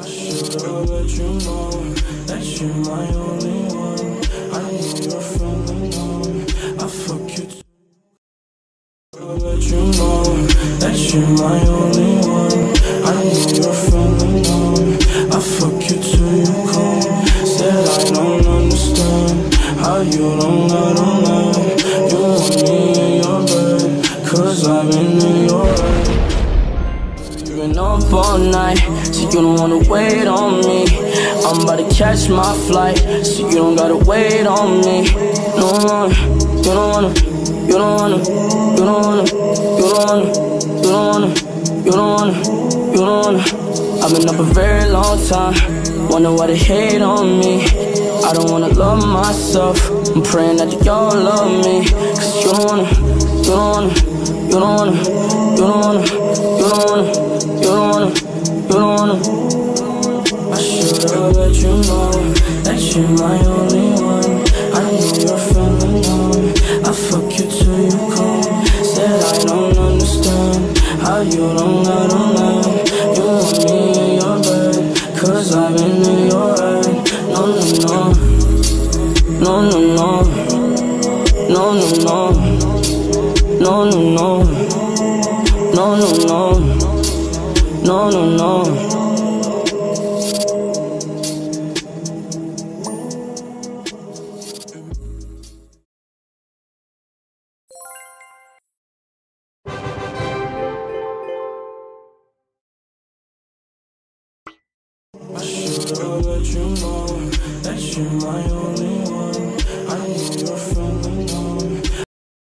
I need your friend you. Know that you're my only one. I need your friend alone. I fuck you till you come. Said I don't understand how you don't let on that you want me in your bed. I've been up all night, so you don't wanna wait on me. I'm about to catch my flight, so you don't gotta wait on me. No more, you don't wanna, you don't wanna, you don't wanna, you don't wanna, you don't wanna, you don't wanna, you don't wanna. I've been up a very long time, wonder why they hate on me. I don't wanna love myself, I'm praying that y'all love me. Cause you don't wanna, you don't wanna, you don't wanna, you don't wanna, you don't wanna, wanna, you don't wanna. I should've let you know that you're my only one. I know you're feeling numb. I fuck you till you come. Said I don't understand how you don't got on that. You want me in your bed, cause I've been in your head. No, no, no. No, no, no. No, no, no. No, no, no. No, no, no. No, no. I should've let you know that you're my only